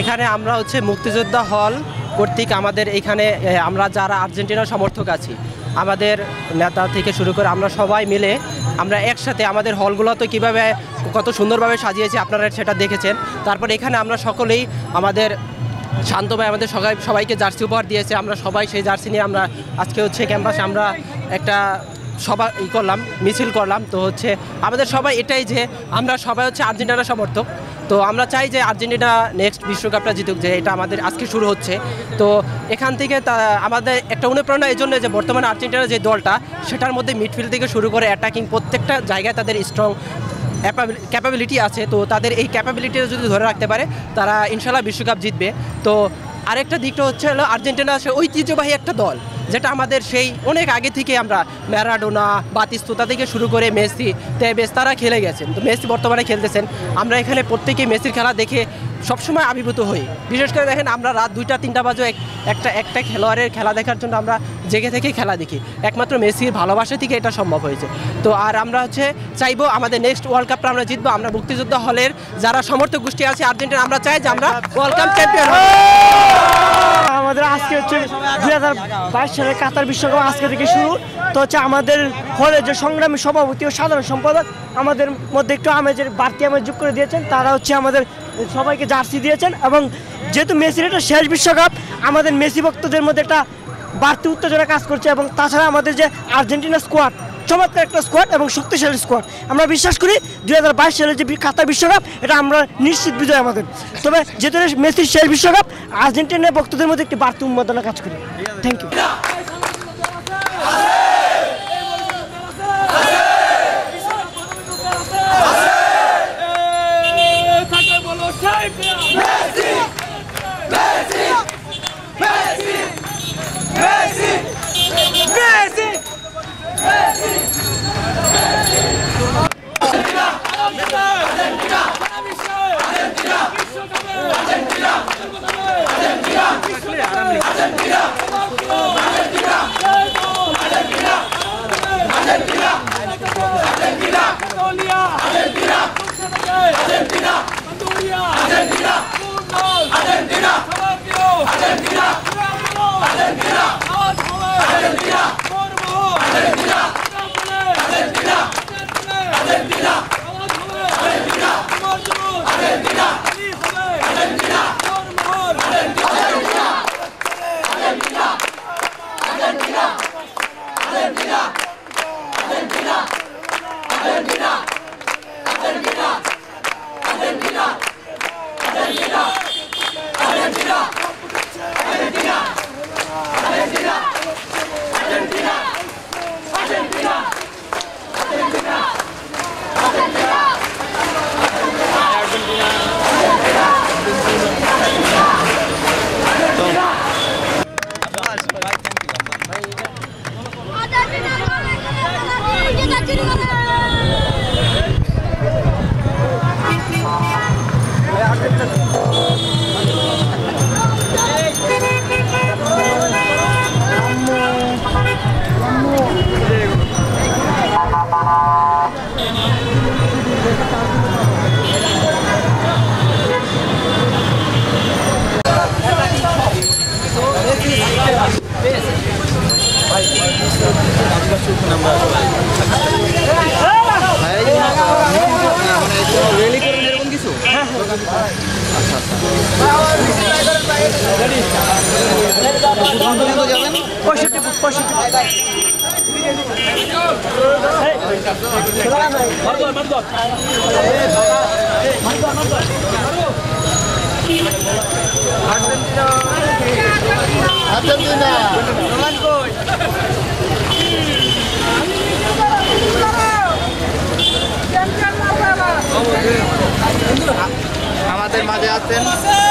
এখানে আমরা হচ্ছে মুক্তিযোদ্ধা হল কর্তৃক আমাদের এখানে আমরা যারা আর্জেন্টিনার সমর্থক আছি, আমাদের নেতা থেকে শুরু করে আমরা সবাই মিলে আমরা একসাথে আমাদের হলগুলো তো কীভাবে কত সুন্দরভাবে সাজিয়েছি আপনারা সেটা দেখেছেন। তারপর এখানে আমরা সকলেই আমাদের শান্ত ভাই আমাদের সবাই সবাইকে জার্সি উপহার দিয়েছে। আমরা সবাই সেই জার্সি নিয়ে আমরা আজকে হচ্ছে ক্যাম্পাসে আমরা একটা সভা ই করলাম, মিছিল করলাম, তো হচ্ছে আমাদের সবাই এটাই যে আমরা সবাই হচ্ছে আর্জেন্টিনার সমর্থক। তো আমরা চাই যে আর্জেন্টিনা নেক্সট বিশ্বকাপটা জিতুক, যে এটা আমাদের আজকে শুরু হচ্ছে। তো এখান থেকে তা, আমাদের একটা অনুপ্রেরণা এই জন্য যে বর্তমানে আর্জেন্টিনার যে দলটা, সেটার মধ্যে মিডফিল্ড থেকে শুরু করে অ্যাটাকিং প্রত্যেকটা জায়গায় তাদের স্ট্রং ক্যাপাবিলিটি আছে। তো তাদের এই ক্যাপাবিলিটি যদি ধরে রাখতে পারে, তারা ইনশাল্লাহ বিশ্বকাপ জিতবে। তো আরেকটা দিকটা হচ্ছে হলো আর্জেন্টিনা সে ঐতিহ্যবাহী একটা দল। যেটা আমাদের সেই অনেক আগে থেকে আমরা ম্যারাডোনা, বাতিস্তুতা থেকে শুরু করে মেসি, তেবেস, তারা খেলে গেছেন। তো মেসি বর্তমানে খেলতেছেন। আমরা এখানে প্রত্যেকেই মেসির খেলা দেখে সবসময় আবির্ভূত হই। বিশেষ করে দেখেন আমরা রাত দুইটা, তিনটা বাজে এক- একটা একটা খেলোয়াড়ের খেলা দেখার জন্য আমরা জেগে থেকেই খেলা দেখি। একমাত্র মেসির ভালোবাসা থেকে এটা সম্ভব হয়েছে। তো আর আমরা হচ্ছে চাইব আমাদের নেক্সট ওয়ার্ল্ড কাপটা আমরা জিতবো। আমরা মুক্তিযোদ্ধা হলের যারা সমর্থক গোষ্ঠী আছে আর্জেন্টিনা, আমরা চাই যে আমরা ওয়ার্ল্ড কাপ চ্যাম্পিয়ন আমাদের আজকে হচ্ছে দুই হাজার বাইশ সালে কাতার বিশ্বকাপ আজকে থেকে শুরু। তো হচ্ছে আমাদের হলে যে সংগ্রামী সভাপতি ও সাধারণ সম্পাদক আমাদের মধ্যে একটু আমেজের বাড়তি আমেজ যোগ করে দিয়েছেন, তারা হচ্ছে আমাদের সবাইকে জার্সি দিয়েছেন এবং যেহেতু মেসির এটা শেষ বিশ্বকাপ, আমাদের মেসি ভক্তদের মধ্যে একটা বাড়তি উত্তেজনা কাজ করছে এবং তাছাড়া আমাদের যে আর্জেন্টিনা স্কোয়াড চমৎকার একটা স্কোয়াড এবং শক্তিশালী স্কোয়াড আমরা বিশ্বাস করি দুই হাজার বাইশ সালের যে কাতার বিশ্বকাপ, এটা আমরা নিশ্চিত বিজয় আমাদের। তবে যেহেতু মেসির শেষ বিশ্বকাপ আর্জেন্টিনার ভক্তদের মধ্যে একটি বাড়তি উন্মাদনা কাজ করি। Thank you Argentina! Argentina! Argentina! Argentina! পঁয়ষট্টি পঁয়ষট্টি আমাদের মাঝে Maten.